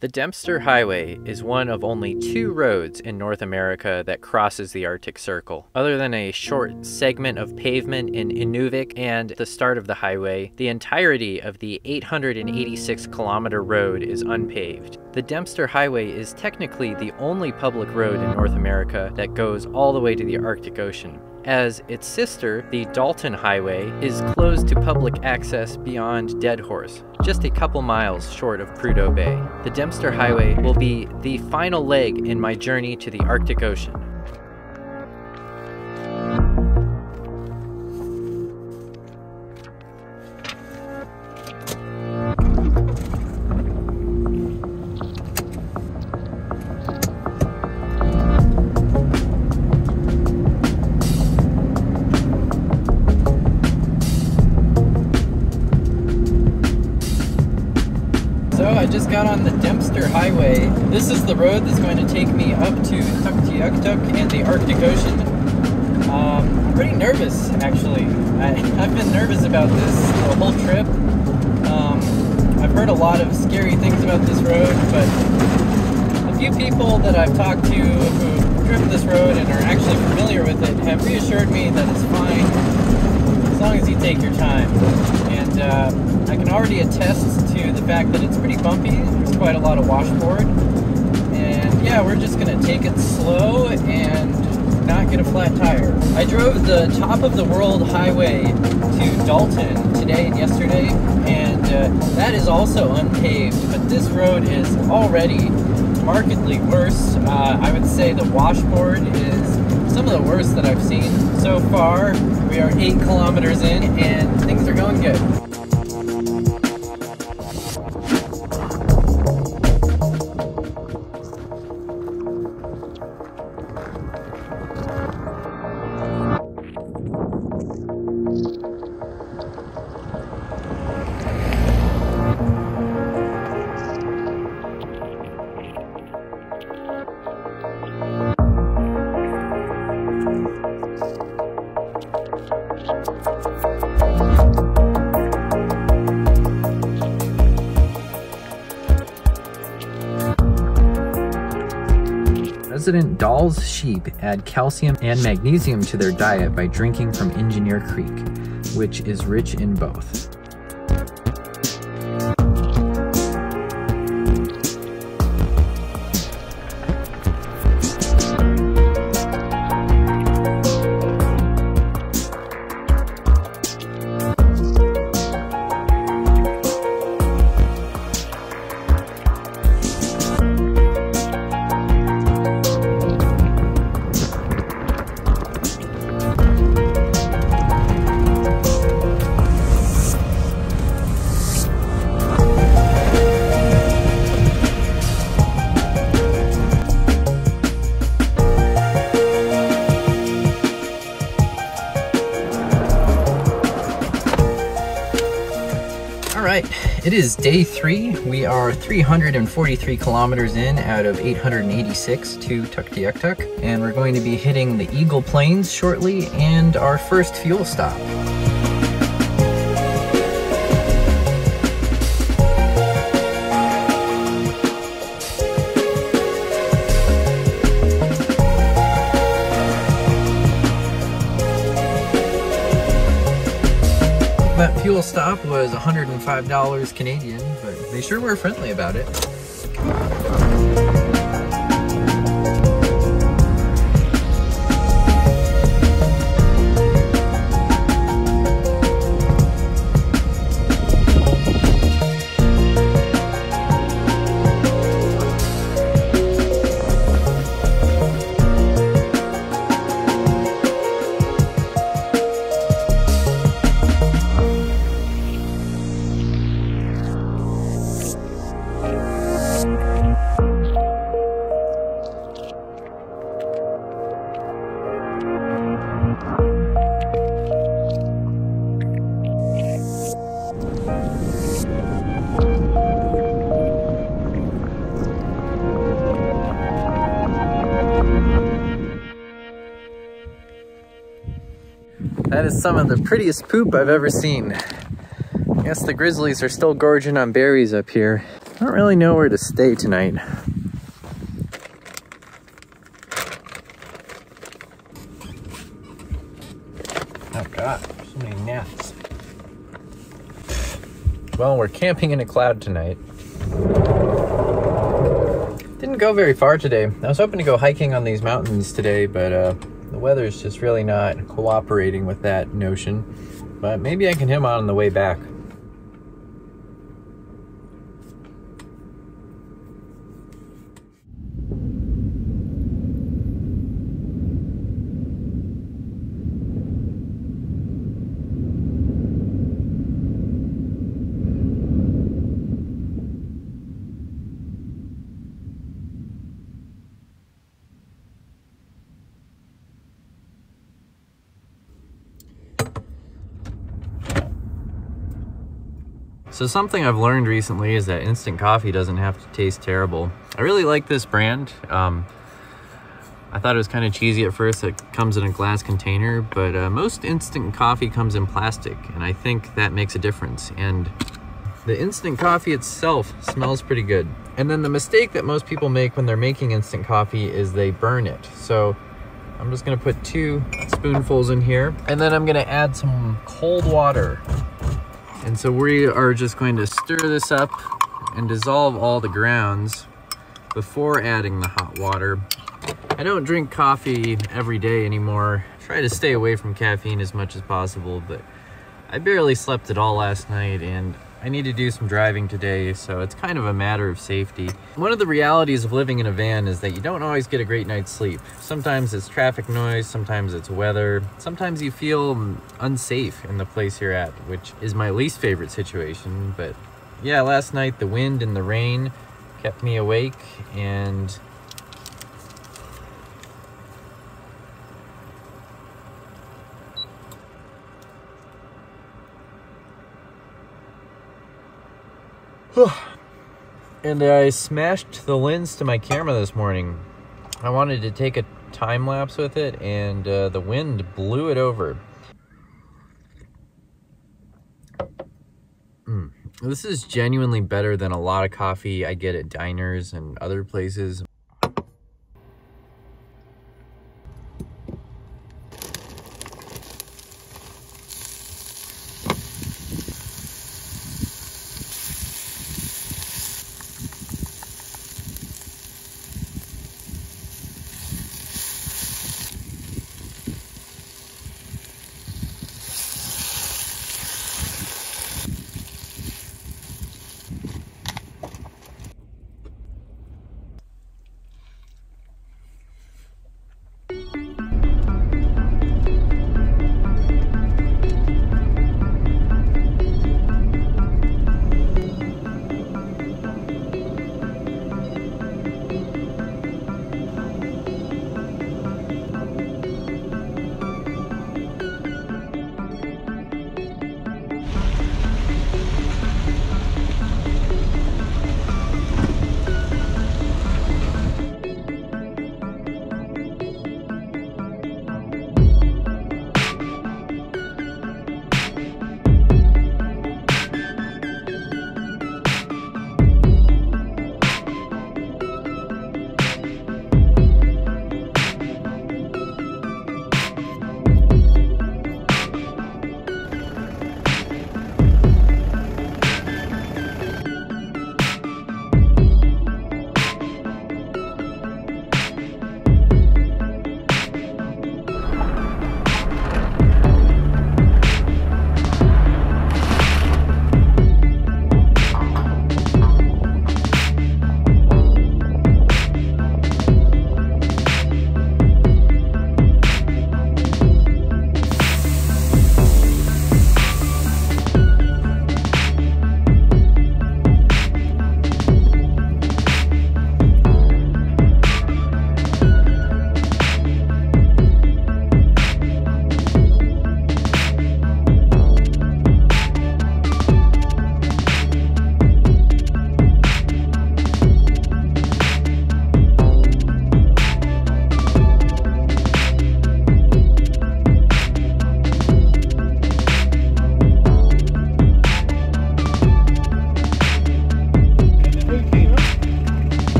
The Dempster Highway is one of only two roads in North America that crosses the Arctic Circle. Other than a short segment of pavement in Inuvik and the start of the highway, the entirety of the 886 kilometer road is unpaved. The Dempster Highway is technically the only public road in North America that goes all the way to the Arctic Ocean as its sister, the Dalton Highway, is closed to public access beyond Deadhorse, just a couple miles short of Prudhoe Bay. The Dempster Highway will be the final leg in my journey to the Arctic Ocean. This is the road that's going to take me up to Tuktoyaktuk and the Arctic Ocean. Um, I'm pretty nervous, actually. I, have been nervous about this the whole trip. Um, I've heard a lot of scary things about this road, but a few people that I've talked to who've driven this road and are actually familiar with it have reassured me that it's fine as long as you take your time. And uh, I can already attest to the fact that it's pretty bumpy. There's quite a lot of washboard. Yeah, we're just gonna take it slow and not get a flat tire. I drove the top of the world highway to Dalton today and yesterday, and uh, that is also unpaved, but this road is already markedly worse. Uh, I would say the washboard is some of the worst that I've seen so far. We are eight kilometers in and things are going good. Resident Dall's sheep add calcium and magnesium to their diet by drinking from Engineer Creek, which is rich in both. Is day three. We are 343 kilometers in out of 886 to Tuktoyaktuk, and we're going to be hitting the Eagle Plains shortly and our first fuel stop. Stop was $105 Canadian, but they sure were friendly about it. That is some of the prettiest poop I've ever seen. I guess the grizzlies are still gorging on berries up here. I don't really know where to stay tonight. Oh god, so many gnats. Well, we're camping in a cloud tonight. Didn't go very far today. I was hoping to go hiking on these mountains today, but uh, the weather is just really not cooperating with that notion. But maybe I can hit him on the way back. So something I've learned recently is that instant coffee doesn't have to taste terrible. I really like this brand. Um, I thought it was kind of cheesy at first. It comes in a glass container, but uh, most instant coffee comes in plastic, and I think that makes a difference. And the instant coffee itself smells pretty good. And then the mistake that most people make when they're making instant coffee is they burn it. So I'm just gonna put two spoonfuls in here, and then I'm gonna add some cold water and so we are just going to stir this up and dissolve all the grounds before adding the hot water. I don't drink coffee every day anymore. I try to stay away from caffeine as much as possible, but I barely slept at all last night and I need to do some driving today, so it's kind of a matter of safety. One of the realities of living in a van is that you don't always get a great night's sleep. Sometimes it's traffic noise, sometimes it's weather, sometimes you feel unsafe in the place you're at, which is my least favorite situation. But yeah, last night the wind and the rain kept me awake and and I smashed the lens to my camera this morning. I wanted to take a time lapse with it, and uh, the wind blew it over. Mm. This is genuinely better than a lot of coffee I get at diners and other places.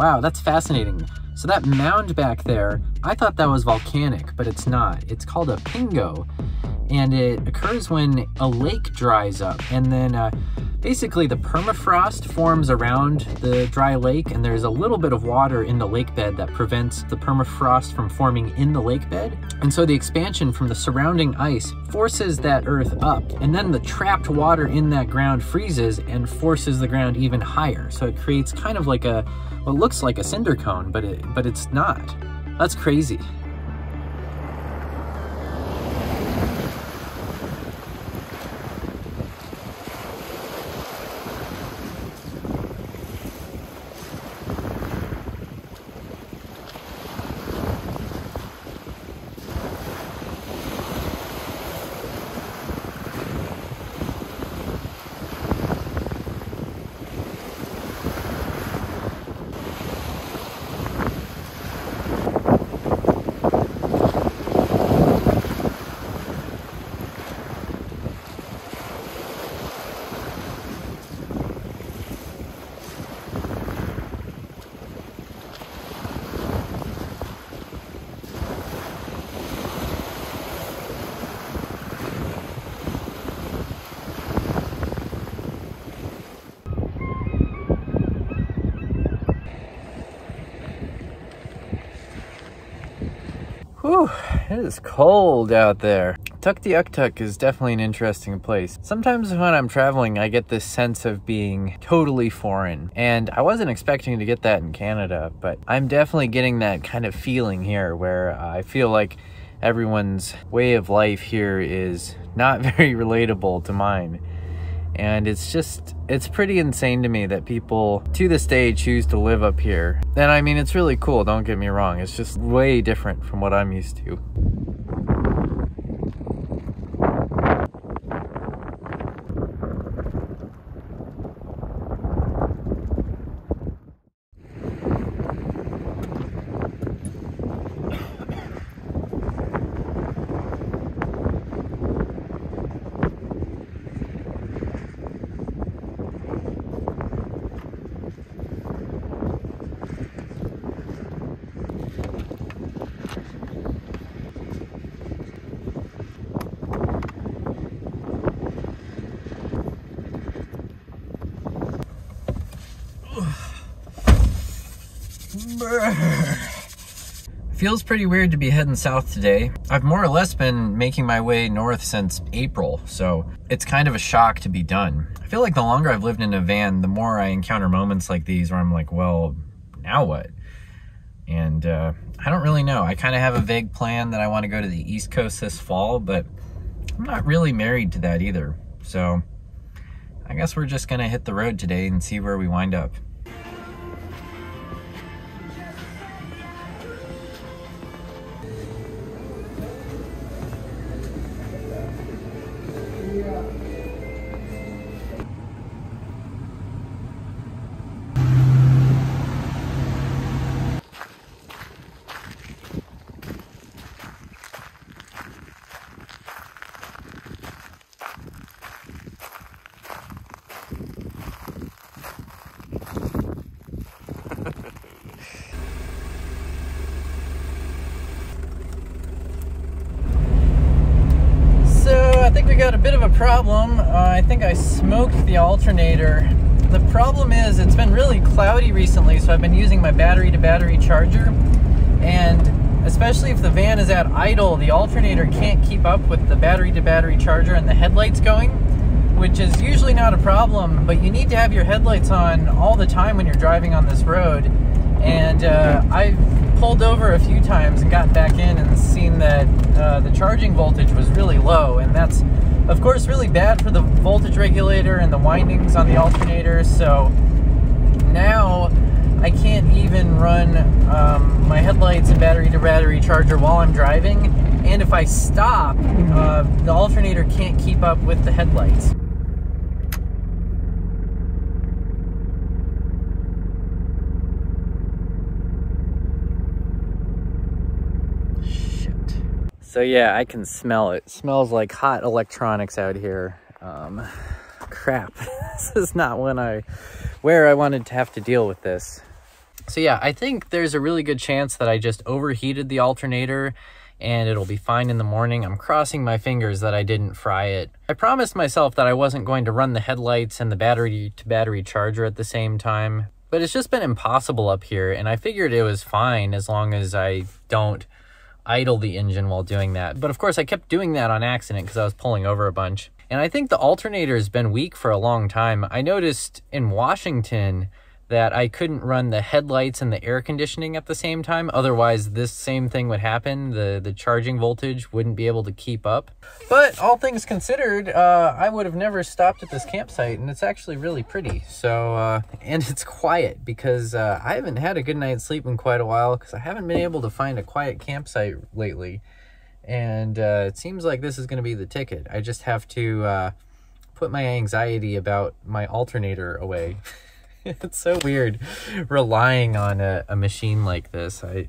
Wow, that's fascinating. So that mound back there, I thought that was volcanic, but it's not. It's called a pingo, and it occurs when a lake dries up, and then uh, basically the permafrost forms around the dry lake, and there's a little bit of water in the lake bed that prevents the permafrost from forming in the lake bed. And so the expansion from the surrounding ice forces that earth up, and then the trapped water in that ground freezes and forces the ground even higher. So it creates kind of like a what looks like a cinder cone, but it but it's not. That's crazy. It is cold out there. Tuktoyaktuk is definitely an interesting place. Sometimes when I'm traveling, I get this sense of being totally foreign. And I wasn't expecting to get that in Canada, but I'm definitely getting that kind of feeling here where I feel like everyone's way of life here is not very relatable to mine. And it's just, it's pretty insane to me that people to this day choose to live up here. And I mean, it's really cool, don't get me wrong. It's just way different from what I'm used to. Feels pretty weird to be heading south today. I've more or less been making my way north since April, so it's kind of a shock to be done. I feel like the longer I've lived in a van, the more I encounter moments like these where I'm like, well, now what? And uh, I don't really know. I kind of have a vague plan that I want to go to the East Coast this fall, but I'm not really married to that either. So I guess we're just going to hit the road today and see where we wind up. Got a bit of a problem. Uh, I think I smoked the alternator. The problem is it's been really cloudy recently, so I've been using my battery to battery charger. And especially if the van is at idle, the alternator can't keep up with the battery to battery charger and the headlights going, which is usually not a problem, but you need to have your headlights on all the time when you're driving on this road. And uh, I've pulled over a few times and gotten back in and seen that uh, the charging voltage was really low, and that's of course, really bad for the voltage regulator and the windings on the alternator. So now I can't even run um, my headlights and battery to battery charger while I'm driving. And if I stop, uh, the alternator can't keep up with the headlights. So yeah, I can smell it. smells like hot electronics out here. Um, crap, this is not when I, where I wanted to have to deal with this. So yeah, I think there's a really good chance that I just overheated the alternator and it'll be fine in the morning. I'm crossing my fingers that I didn't fry it. I promised myself that I wasn't going to run the headlights and the battery to battery charger at the same time, but it's just been impossible up here and I figured it was fine as long as I don't idle the engine while doing that. But of course I kept doing that on accident because I was pulling over a bunch. And I think the alternator has been weak for a long time. I noticed in Washington that I couldn't run the headlights and the air conditioning at the same time. Otherwise, this same thing would happen. The, the charging voltage wouldn't be able to keep up. But all things considered, uh, I would have never stopped at this campsite, and it's actually really pretty. So, uh, and it's quiet because uh, I haven't had a good night's sleep in quite a while because I haven't been able to find a quiet campsite lately. And uh, it seems like this is going to be the ticket. I just have to uh, put my anxiety about my alternator away. it's so weird relying on a, a machine like this. I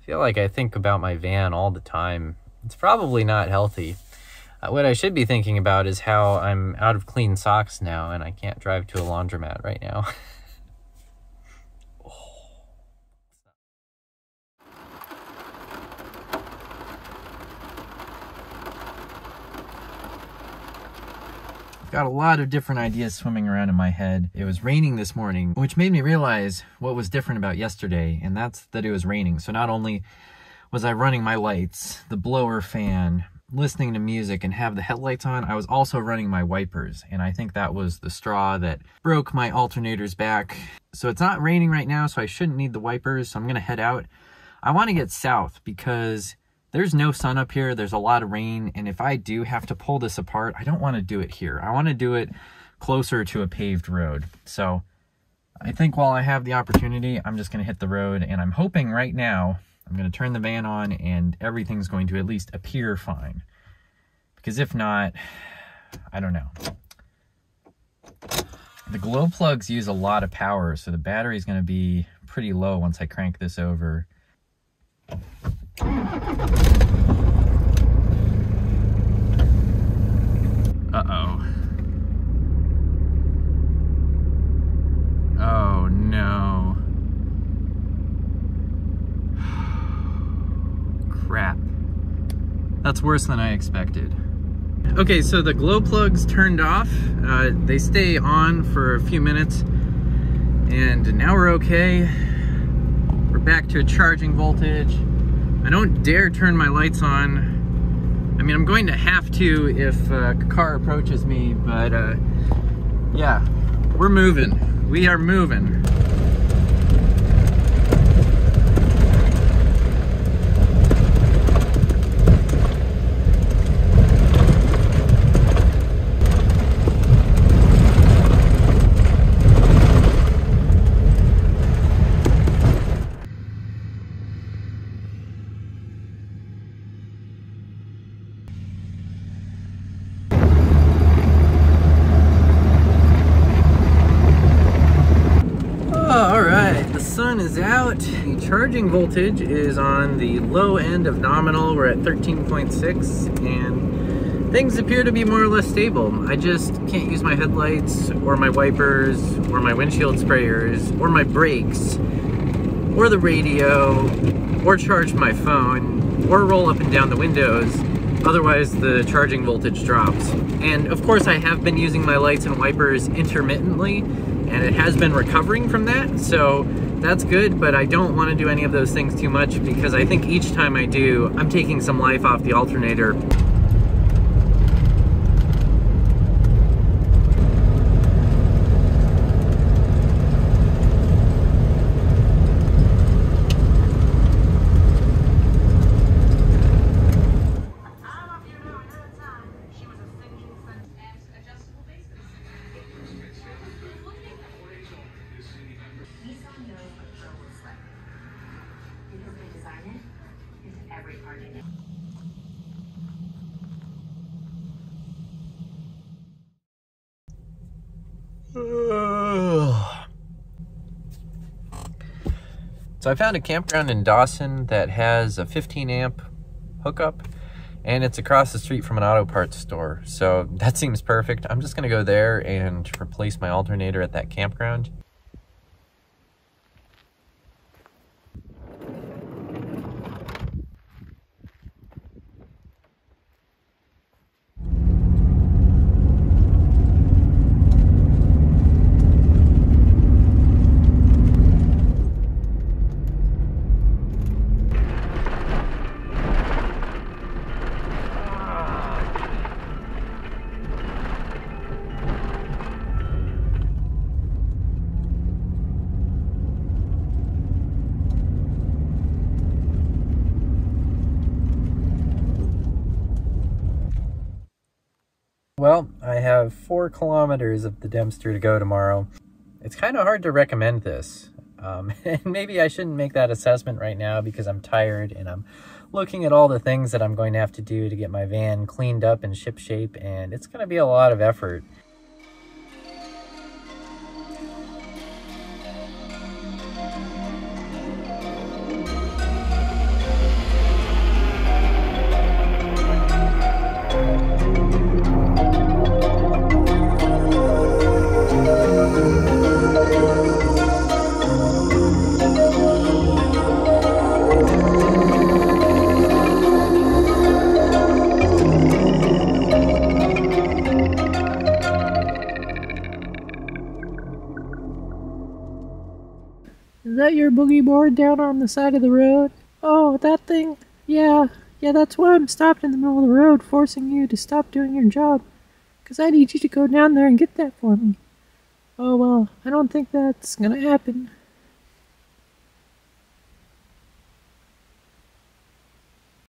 feel like I think about my van all the time. It's probably not healthy. Uh, what I should be thinking about is how I'm out of clean socks now and I can't drive to a laundromat right now. got a lot of different ideas swimming around in my head. It was raining this morning, which made me realize what was different about yesterday, and that's that it was raining. So not only was I running my lights, the blower fan, listening to music and have the headlights on, I was also running my wipers. And I think that was the straw that broke my alternator's back. So it's not raining right now, so I shouldn't need the wipers. So I'm going to head out. I want to get south because there's no sun up here. There's a lot of rain. And if I do have to pull this apart, I don't want to do it here. I want to do it closer to a paved road. So I think while I have the opportunity, I'm just going to hit the road. And I'm hoping right now, I'm going to turn the van on and everything's going to at least appear fine. Because if not, I don't know. The glow plugs use a lot of power, so the battery is going to be pretty low once I crank this over. Uh-oh. Oh, no. Crap. That's worse than I expected. Okay, so the glow plugs turned off. Uh, they stay on for a few minutes. And now we're okay. We're back to a charging voltage. I don't dare turn my lights on. I mean, I'm going to have to if uh, a car approaches me, but uh, yeah, we're moving. We are moving. Charging voltage is on the low end of nominal. We're at 13.6 and things appear to be more or less stable. I just can't use my headlights or my wipers or my windshield sprayers or my brakes or the radio or charge my phone or roll up and down the windows. Otherwise, the charging voltage drops. And of course, I have been using my lights and wipers intermittently, and it has been recovering from that. So that's good, but I don't want to do any of those things too much because I think each time I do, I'm taking some life off the alternator. So I found a campground in Dawson that has a 15 amp hookup and it's across the street from an auto parts store. So that seems perfect. I'm just gonna go there and replace my alternator at that campground. Have four kilometers of the Dempster to go tomorrow. It's kind of hard to recommend this. Um, and maybe I shouldn't make that assessment right now because I'm tired and I'm looking at all the things that I'm going to have to do to get my van cleaned up and ship shape, and it's going to be a lot of effort. Board down on the side of the road? Oh, that thing? Yeah, yeah, that's why I'm stopped in the middle of the road forcing you to stop doing your job. Because I need you to go down there and get that for me. Oh, well, I don't think that's gonna happen.